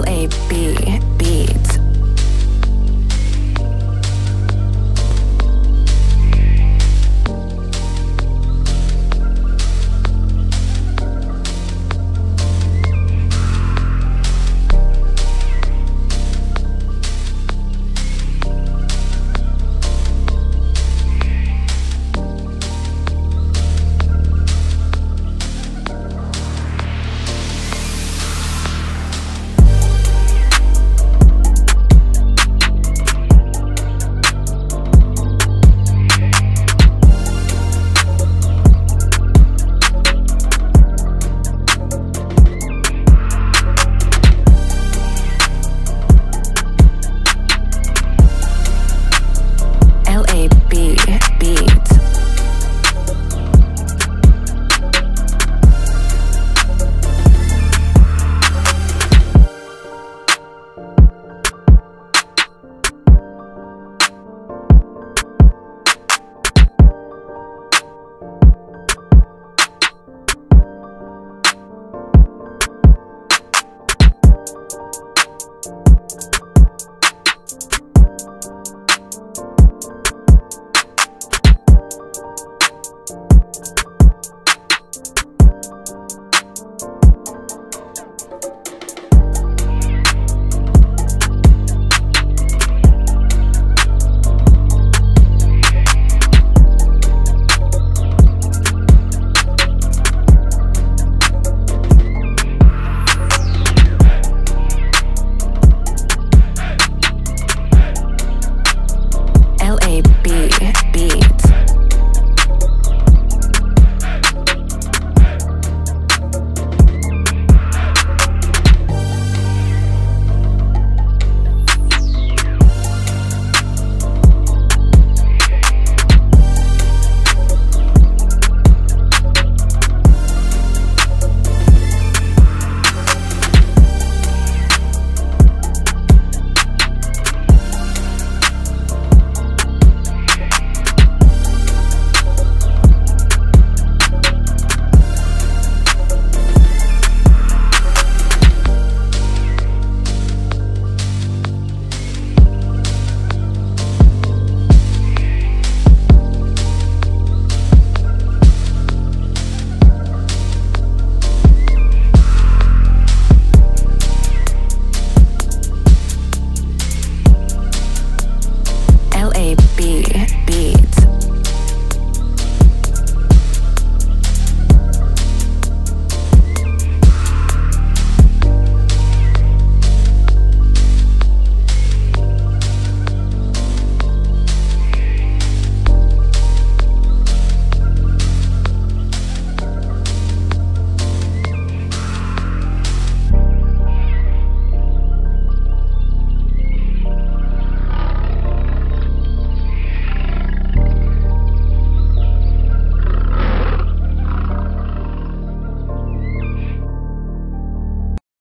L A B.